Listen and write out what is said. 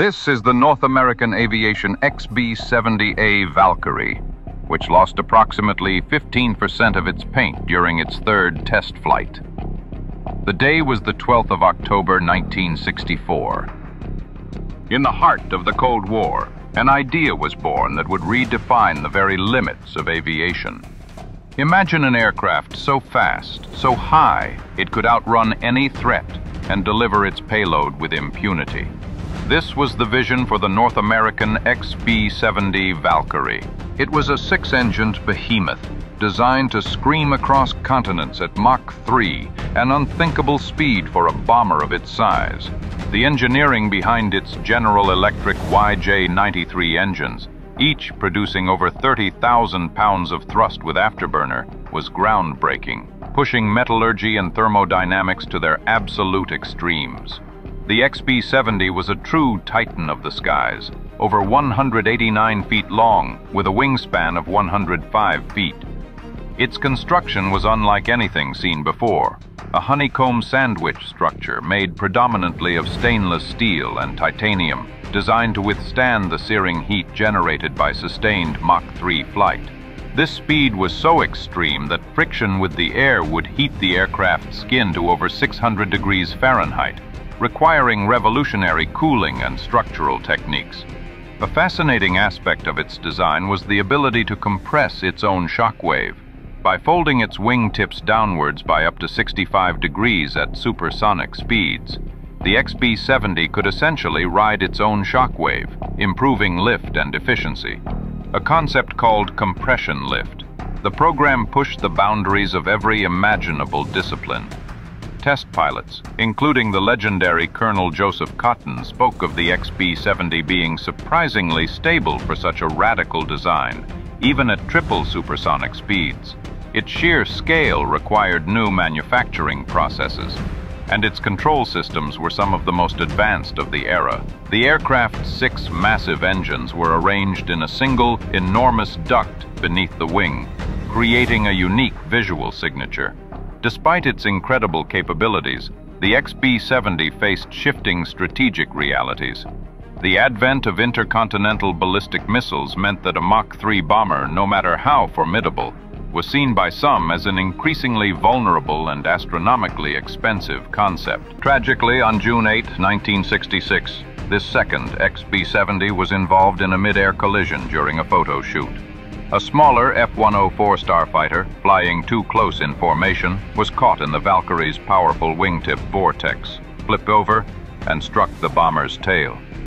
This is the North American Aviation XB-70A Valkyrie, which lost approximately 15% of its paint during its third test flight. The day was the 12th of October 1964. In the heart of the Cold War, an idea was born that would redefine the very limits of aviation. Imagine an aircraft so fast, so high, it could outrun any threat and deliver its payload with impunity. This was the vision for the North American XB-70 Valkyrie. It was a six-engined behemoth designed to scream across continents at Mach 3, an unthinkable speed for a bomber of its size. The engineering behind its General Electric YJ-93 engines, each producing over 30,000 pounds of thrust with afterburner, was groundbreaking, pushing metallurgy and thermodynamics to their absolute extremes. The XB-70 was a true titan of the skies, over 189 feet long, with a wingspan of 105 feet. Its construction was unlike anything seen before, a honeycomb sandwich structure made predominantly of stainless steel and titanium, designed to withstand the searing heat generated by sustained Mach 3 flight. This speed was so extreme that friction with the air would heat the aircraft's skin to over 600 degrees Fahrenheit, requiring revolutionary cooling and structural techniques. A fascinating aspect of its design was the ability to compress its own shockwave. By folding its wingtips downwards by up to 65 degrees at supersonic speeds, the XB-70 could essentially ride its own shockwave, improving lift and efficiency. A concept called compression lift. The program pushed the boundaries of every imaginable discipline, Test pilots, including the legendary Colonel Joseph Cotton, spoke of the XB-70 being surprisingly stable for such a radical design, even at triple supersonic speeds. Its sheer scale required new manufacturing processes, and its control systems were some of the most advanced of the era. The aircraft's six massive engines were arranged in a single, enormous duct beneath the wing, creating a unique visual signature. Despite its incredible capabilities, the XB-70 faced shifting strategic realities. The advent of intercontinental ballistic missiles meant that a Mach 3 bomber, no matter how formidable, was seen by some as an increasingly vulnerable and astronomically expensive concept. Tragically, on June 8, 1966, this second XB-70 was involved in a mid-air collision during a photo shoot. A smaller F-104 starfighter, flying too close in formation, was caught in the Valkyrie's powerful wingtip vortex, flipped over, and struck the bomber's tail.